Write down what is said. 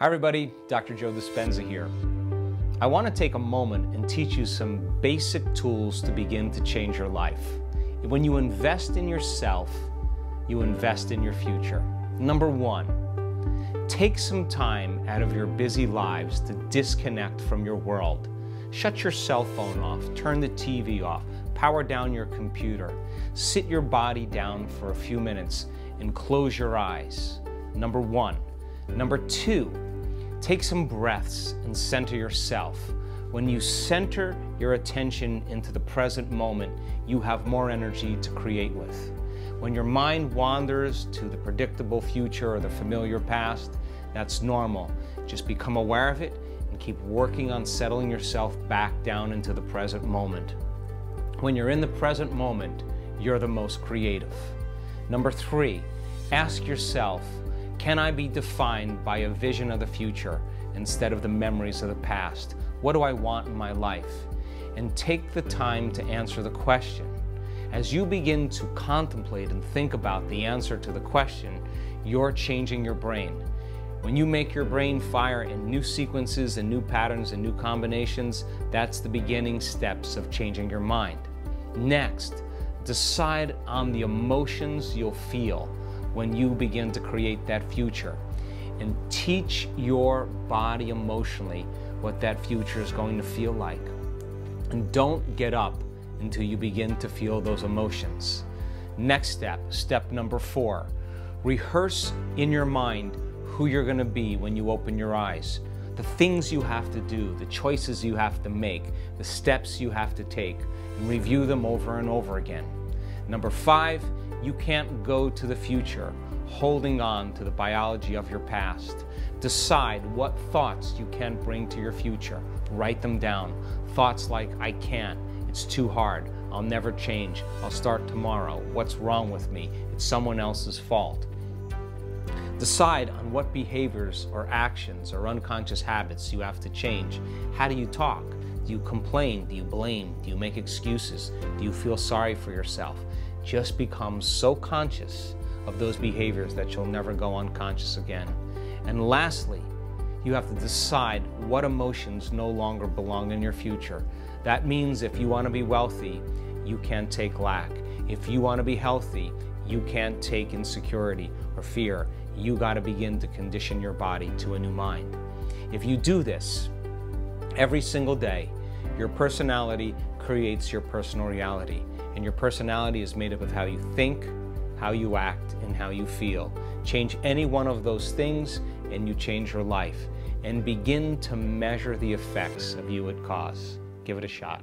Hi everybody, Dr. Joe Dispenza here. I want to take a moment and teach you some basic tools to begin to change your life. When you invest in yourself, you invest in your future. Number one, take some time out of your busy lives to disconnect from your world. Shut your cell phone off, turn the TV off, power down your computer, sit your body down for a few minutes and close your eyes. Number one. Number two, take some breaths and center yourself. When you center your attention into the present moment, you have more energy to create with. When your mind wanders to the predictable future or the familiar past, that's normal. Just become aware of it and keep working on settling yourself back down into the present moment. When you're in the present moment, you're the most creative. Number three, ask yourself, can I be defined by a vision of the future instead of the memories of the past? What do I want in my life? And take the time to answer the question. As you begin to contemplate and think about the answer to the question, you're changing your brain. When you make your brain fire in new sequences and new patterns and new combinations, that's the beginning steps of changing your mind. Next, decide on the emotions you'll feel when you begin to create that future. And teach your body emotionally what that future is going to feel like. And don't get up until you begin to feel those emotions. Next step, step number four, rehearse in your mind who you're going to be when you open your eyes. The things you have to do, the choices you have to make, the steps you have to take, and review them over and over again. Number five, you can't go to the future holding on to the biology of your past. Decide what thoughts you can bring to your future. Write them down. Thoughts like, I can't, it's too hard, I'll never change, I'll start tomorrow, what's wrong with me, it's someone else's fault. Decide on what behaviors or actions or unconscious habits you have to change. How do you talk? Do you complain? Do you blame? Do you make excuses? Do you feel sorry for yourself? Just become so conscious of those behaviors that you'll never go unconscious again. And lastly, you have to decide what emotions no longer belong in your future. That means if you want to be wealthy, you can't take lack. If you want to be healthy, you can't take insecurity or fear. You got to begin to condition your body to a new mind. If you do this every single day, your personality creates your personal reality. And your personality is made up of how you think, how you act, and how you feel. Change any one of those things and you change your life. And begin to measure the effects of you at cause. Give it a shot.